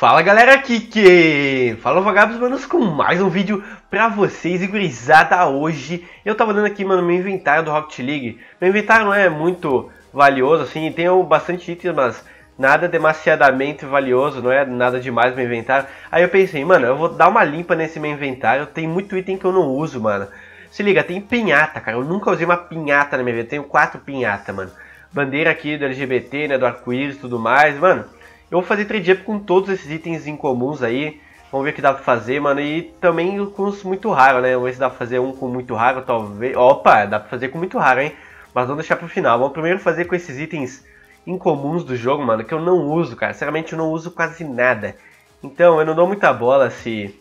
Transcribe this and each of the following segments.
Fala galera, aqui que fala Vagabos Manos com mais um vídeo pra vocês e gurizada hoje eu tava dando aqui mano meu inventário do Rocket League. Meu inventário não é muito valioso assim, tem bastante itens mas nada demasiadamente valioso, não é nada demais meu inventário. Aí eu pensei, mano, eu vou dar uma limpa nesse meu inventário, tem muito item que eu não uso mano. Se liga, tem pinhata cara, eu nunca usei uma pinhata na minha vida, tenho quatro pinhata mano. Bandeira aqui do LGBT, né, do arco-íris tudo mais, mano eu vou fazer trade up com todos esses itens incomuns aí. Vamos ver o que dá pra fazer, mano. E também com os muito raros, né? Vamos ver se dá pra fazer um com muito raro, talvez. Opa, dá pra fazer com muito raro, hein? Mas vamos deixar pro final. Vamos primeiro fazer com esses itens incomuns do jogo, mano. Que eu não uso, cara. Sinceramente, eu não uso quase nada. Então, eu não dou muita bola se,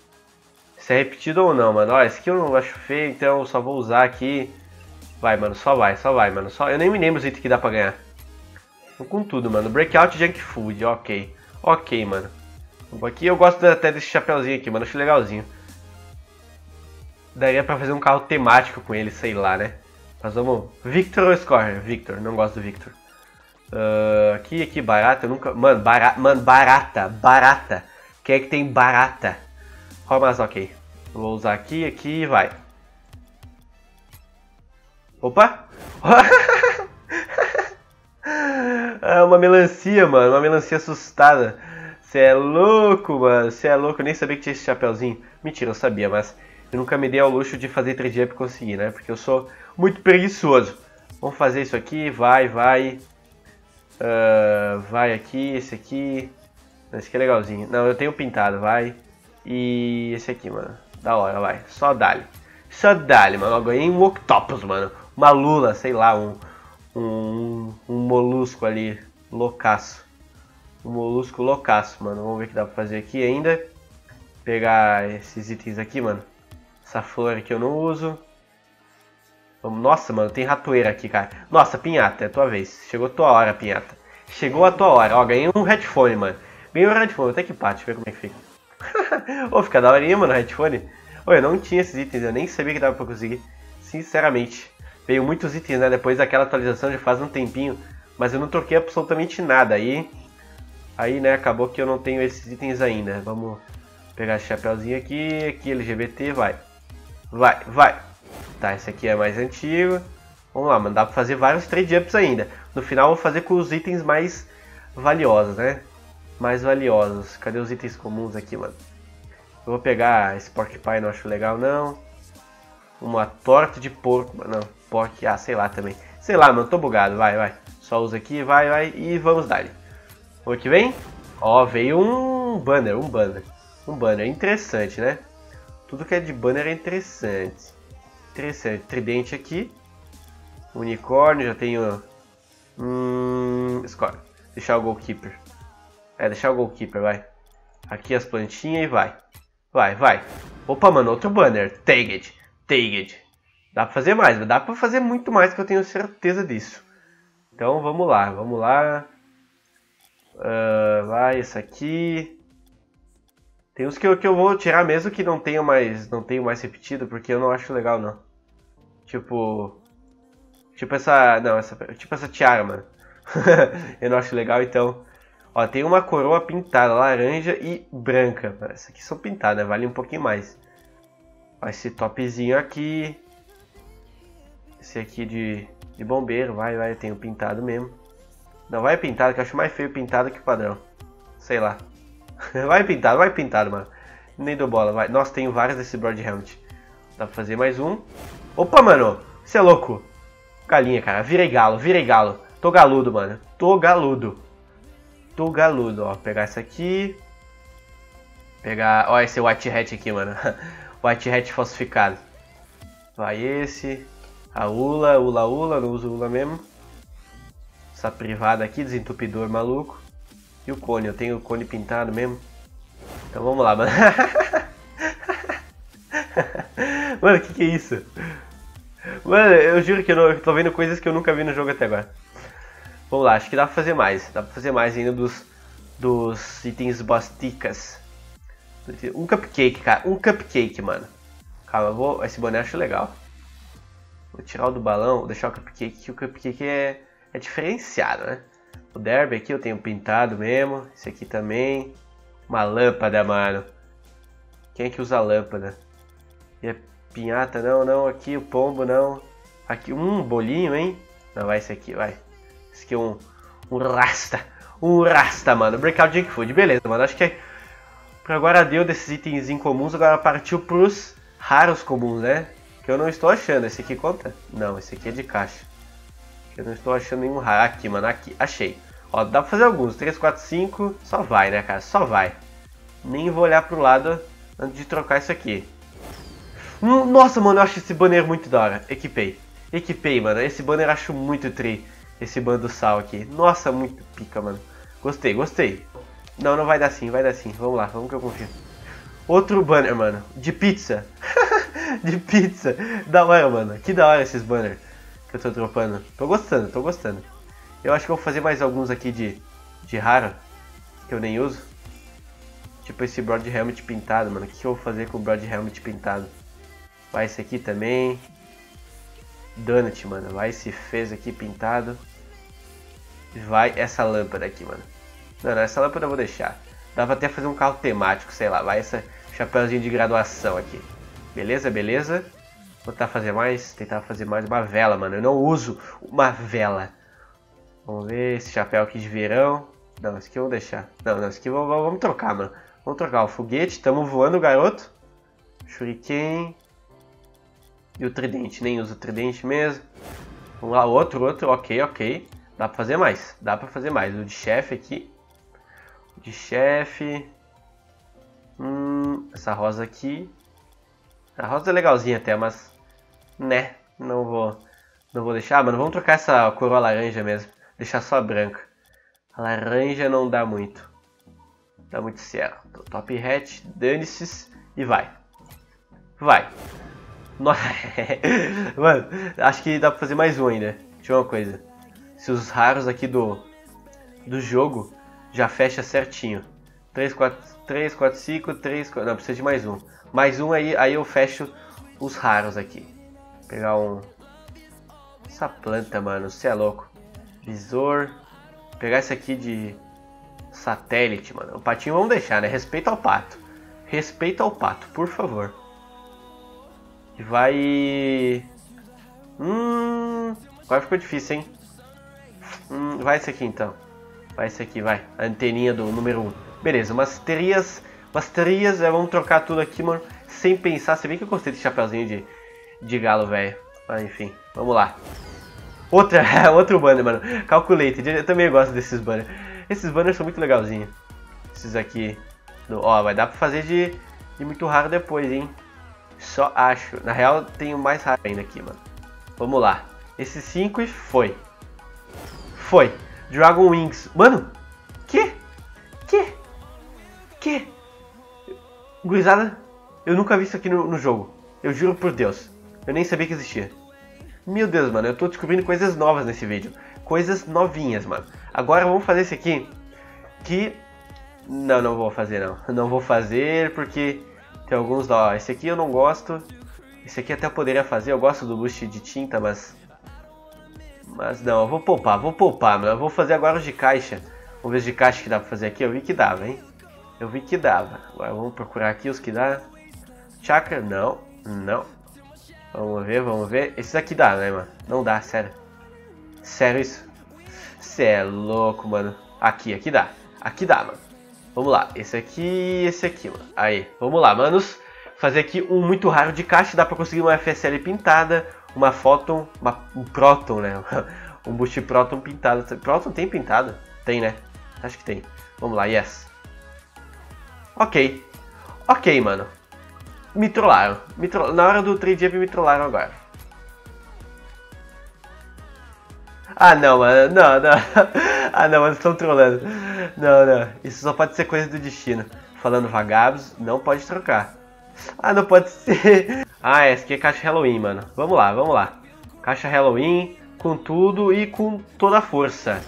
se é repetido ou não, mano. Ó, esse aqui eu não acho feio, então eu só vou usar aqui. Vai, mano. Só vai, só vai, mano. Só... Eu nem me lembro os itens que dá pra ganhar com tudo, mano. Breakout Junk Food, ok. Ok, mano. Aqui eu gosto até desse chapéuzinho aqui, mano. Acho legalzinho. Daria pra fazer um carro temático com ele, sei lá, né? Mas vamos... Victor ou Score? Victor, não gosto do Victor. Uh, aqui, aqui, barata, nunca... Mano, barata, mano, barata, barata. Quem é que tem barata? Oh, mas ok. Vou usar aqui, aqui e vai. Opa! Ah, uma melancia, mano. Uma melancia assustada. Você é louco, mano. Você é louco. Eu nem sabia que tinha esse chapéuzinho. Mentira, eu sabia, mas eu nunca me dei ao luxo de fazer trade up e conseguir, né? Porque eu sou muito preguiçoso. Vamos fazer isso aqui. Vai, vai. Uh, vai aqui, esse aqui. Esse aqui é legalzinho. Não, eu tenho pintado, vai. E esse aqui, mano. Da hora, vai. Só dali. Só dali, mano. Eu ganhei um Octopus, mano. Uma lula, sei lá, um um, um molusco ali, loucaço. Um molusco loucaço, mano. Vamos ver o que dá pra fazer aqui ainda. Pegar esses itens aqui, mano. Essa flor aqui eu não uso. Nossa, mano, tem ratoeira aqui, cara. Nossa, pinhata, é tua vez. Chegou tua hora, pinhata. Chegou a tua hora. Ó, ganhei um headphone, mano. Ganhei um headphone, até que parte, ver como é que fica. Ô, fica da horinha, mano, headphone. Ô, eu não tinha esses itens, eu nem sabia que dava pra conseguir. Sinceramente. Veio muitos itens, né? Depois daquela atualização já faz um tempinho. Mas eu não troquei absolutamente nada. Aí, aí né, acabou que eu não tenho esses itens ainda. Vamos pegar esse chapéuzinho aqui. Aqui, LGBT, vai. Vai, vai. Tá, esse aqui é mais antigo. Vamos lá, mano. Dá pra fazer vários trade ups ainda. No final eu vou fazer com os itens mais valiosos, né? Mais valiosos. Cadê os itens comuns aqui, mano? Eu vou pegar esse pork pie, não acho legal, não. Uma torta de porco, não. Pork, ah, sei lá também. Sei lá, mano, tô bugado, vai, vai. Só usa aqui, vai, vai, e vamos dar. O que vem? Ó, veio um banner, um banner. Um banner, interessante, né? Tudo que é de banner é interessante. Interessante, tridente aqui. Unicórnio, já tenho... Hum, escolhe. Deixar o goalkeeper. É, deixar o goalkeeper, vai. Aqui as plantinhas e vai. Vai, vai. Opa, mano, outro banner. Take it. Dá pra fazer mais, dá pra fazer muito mais que eu tenho certeza disso. Então vamos lá, vamos lá. Uh, vai, esse aqui. Tem uns que eu, que eu vou tirar mesmo que não tenha mais, não tenho mais repetido, porque eu não acho legal não. Tipo, tipo essa, não, essa, tipo essa tiara, mano. eu não acho legal, então. Ó, tem uma coroa pintada, laranja e branca. Essa aqui são pintadas, vale um pouquinho mais. Ó, esse topzinho aqui. Esse aqui de, de bombeiro, vai, vai, eu tenho pintado mesmo. Não, vai pintado, que eu acho mais feio pintado que padrão. Sei lá. vai pintado, vai pintado, mano. Nem dou bola, vai. Nossa, tenho vários desse Broad Helmet. Dá pra fazer mais um. Opa, mano! Você é louco? Galinha, cara. Virei galo, virei galo. Tô galudo, mano. Tô galudo. Tô galudo, ó. Pegar essa aqui. Pegar... Ó, esse White Hat aqui, mano. White Hat falsificado. Vai esse. A Ula, Ula Ula, não uso Ula mesmo. Essa privada aqui, desentupidor maluco. E o cone, eu tenho o cone pintado mesmo. Então vamos lá, mano. mano, que, que é isso? Mano, eu juro que eu, não, eu tô vendo coisas que eu nunca vi no jogo até agora. Vamos lá, acho que dá pra fazer mais. Dá pra fazer mais ainda dos, dos itens basticas. Um cupcake, cara. Um cupcake, mano. Calma, vou. Esse boné eu acho legal. Vou tirar o do balão, deixar o cupcake, que o cupcake é, é diferenciado, né? O derby aqui eu tenho pintado mesmo, esse aqui também. Uma lâmpada, mano. Quem é que usa lâmpada? E a pinhata? Não, não. Aqui o pombo, não. Aqui, um bolinho, hein? Não, vai esse aqui, vai. Esse aqui é um, um rasta. Um rasta, mano. Breakout Junk Food. Beleza, mano. Acho que por agora deu desses itens incomuns. Agora partiu pros raros comuns, né? Que eu não estou achando. Esse aqui conta? Não, esse aqui é de caixa. Eu não estou achando nenhum raro. Aqui, mano. Aqui. Achei. Ó, dá pra fazer alguns. 3, 4, 5. Só vai, né, cara? Só vai. Nem vou olhar pro lado antes de trocar isso aqui. Hum, nossa, mano, eu acho esse banner muito da hora. Equipei. Equipei, mano. Esse banner eu acho muito tri. Esse bando sal aqui. Nossa, muito pica, mano. Gostei, gostei. Não, não vai dar sim, vai dar sim. Vamos lá, vamos que eu confio. Outro banner, mano. De pizza. de pizza. Da hora, mano. Que da hora esses banners que eu tô dropando. Tô gostando, tô gostando. Eu acho que eu vou fazer mais alguns aqui de, de raro. Que eu nem uso. Tipo esse Broad Helmet pintado, mano. O que, eu vou fazer com o Broad Helmet pintado? Vai esse aqui também. Donut, mano. Vai esse fez aqui pintado. Vai essa lâmpada aqui, mano. Não, não, essa lâmpada eu vou deixar. Dava até fazer um carro temático, sei lá. Vai essa chapéuzinho de graduação aqui. Beleza, beleza. Vou tentar fazer mais. Tentar fazer mais uma vela, mano. Eu não uso uma vela. Vamos ver esse chapéu aqui de verão. Não, esse aqui eu vou deixar. Não, não, esse aqui vamos, vamos trocar, mano. Vamos trocar o foguete. Tamo voando, garoto. Shuriken. E o tridente. Nem uso o tridente mesmo. Vamos lá, outro, outro. Ok, ok. Dá pra fazer mais. Dá pra fazer mais. O de chefe aqui. O de chefe. Hum, essa rosa aqui. A rosa é legalzinha até, mas... Né. Não vou... Não vou deixar, mano. Vamos trocar essa coroa laranja mesmo. Deixar só a branca. A laranja não dá muito. Dá muito certo. Top hat, dane-se e vai. Vai. Nossa. Mano, acho que dá pra fazer mais um ainda. Deixa eu ver uma coisa. Se os raros aqui do, do jogo já fecha certinho. 3, 4, 3, 4, 5, 3, 4, não, precisa de mais um. Mais um aí, aí eu fecho os raros aqui. Vou pegar um... Essa planta, mano, você é louco. Visor. Vou pegar esse aqui de satélite, mano. O patinho vamos deixar, né? Respeita ao pato. Respeita ao pato, por favor. E vai... Hum... Agora ficou difícil, hein? Hum, vai esse aqui então. Vai esse aqui, vai. A anteninha do número 1. Beleza, umas terias. Umas terias, é, vamos trocar tudo aqui, mano. Sem pensar. Você vê que eu gostei desse chapeuzinho de, de galo, velho. Mas enfim, vamos lá. Outra, outro banner, mano. Calculated. Eu também gosto desses banners. Esses banners são muito legalzinhos. Esses aqui. Ó, vai dar pra fazer de, de muito raro depois, hein. Só acho. Na real, tem o mais raro ainda aqui, mano. Vamos lá. Esses 5 e foi. Foi. Dragon Wings. Mano, Gurizada, eu nunca vi isso aqui no, no, jogo. Eu juro por Deus. Eu nem sabia que existia. Meu Deus, mano, eu tô descobrindo coisas novas nesse vídeo. Coisas novinhas, mano. Agora vamos fazer esse aqui. Que... Não, não vou fazer não. Não vou fazer porque tem alguns... Ó, esse aqui eu não gosto. Esse aqui até eu poderia fazer. Eu gosto do boost de tinta, mas mas não, eu vou poupar, vou poupar, mano. Eu vou fazer agora os de caixa. Vamos ver os de caixa que dá pra fazer aqui. Eu vi que dava, hein? Eu vi que dava. Agora vamos procurar aqui os que dá. Chakra, não, não. Vamos ver, vamos ver. Esses aqui dá, né, mano? Não dá, sério. Sério isso? Cê é louco, mano. Aqui, aqui dá. Aqui dá, mano. Vamos lá. Esse aqui e esse aqui, mano. Aí, vamos lá, manos. Fazer aqui um muito raro de caixa. Dá pra conseguir uma FSL pintada uma Photon, uma, um Proton, né? um Boost Proton pintado. Proton tem pintado? Tem, né? Acho que tem. Vamos lá, yes. Ok. Ok, mano. Me trollaram. Me. Na hora do trade up me trollaram agora. Ah, não, mano. Não, não. Ah, não, mano. Estão trollando. Não, não. Isso só pode ser coisa do destino. Falando vagabos, não pode trocar. Ah, não pode ser. Ah, essa aqui é caixa Halloween, mano. Vamos lá, vamos lá. Caixa Halloween com tudo e com toda a força.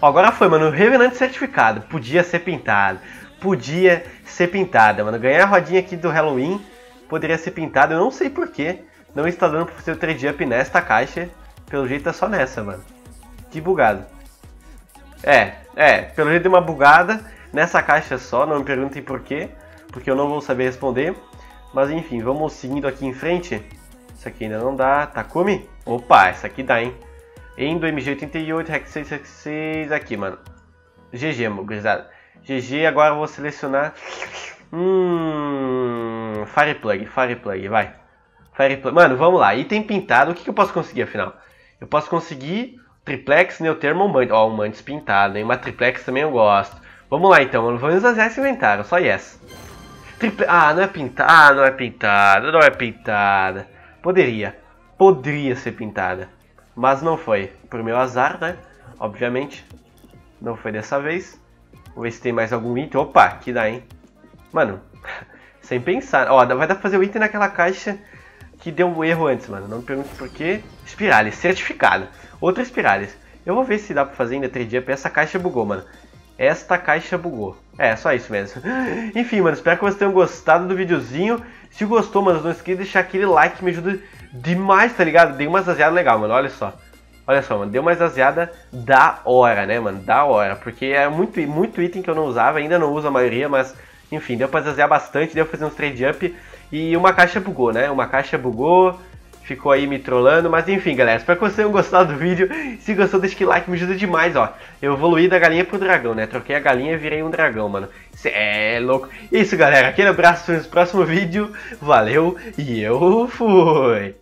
Ó, agora foi, mano. Revenante certificado. Podia ser pintado. Podia ser pintada, mano. Ganhar a rodinha aqui do Halloween poderia ser pintado. Eu não sei porquê. Não está dando pra fazer o trade up nesta caixa. Pelo jeito é só nessa, mano. Que bugado. É, é. Pelo jeito deu uma bugada. nessa caixa só, não me perguntem por quê, porque eu não vou saber responder. Mas enfim, vamos seguindo aqui em frente. Isso aqui ainda não dá. Takumi? Opa, essa aqui dá, hein? Endo MG88, Rex 666, aqui, mano. GG, gurizada. GG, agora eu vou selecionar... Hum... Fireplug, Fireplug, vai. Fireplug. Mano, vamos lá. Item pintado, o que, que eu posso conseguir, afinal? Eu posso conseguir triplex, neotermo, mantis. Ó, um mantis pintado, hein? Uma triplex também eu gosto. Vamos lá, então. Vamos usar esse inventário, só yes. Triple... Ah, não é pintada. Ah, não é pintada, não é pintada. Poderia. Poderia ser pintada. Mas não foi. Por meu azar, né? Obviamente. Não foi dessa vez. Vou ver se tem mais algum item. Opa, que dá, hein? Mano, sem pensar. Ó, vai dar pra fazer o item naquela caixa que deu um erro antes, mano. Não me pergunte por quê. Espirales, certificado. Outra espirales. Eu vou ver se dá pra fazer ainda 3 dias. Essa caixa bugou, mano. Esta caixa bugou. É, só isso mesmo. Enfim, mano, espero que vocês tenham gostado do videozinho. Se gostou, mano, não esqueça de deixar aquele like me ajuda demais, tá ligado? Dei uma zaseada legal, mano, olha só. Olha só, mano, deu uma zaseada da hora, né, mano? Da hora. Porque é muito, muito item que eu não usava, ainda não uso a maioria, mas enfim, deu pra zazear bastante, deu pra fazer uns trade up. E uma caixa bugou, né? Uma caixa bugou, ficou aí me trollando. Mas enfim, galera, espero que vocês tenham gostado do vídeo. Se gostou, deixa que like, me ajuda demais, ó. Eu evoluí da galinha pro dragão, né? Troquei a galinha e virei um dragão, mano. Cê é louco. Isso, galera. Aquele abraço no próximo vídeo. Valeu e eu fui.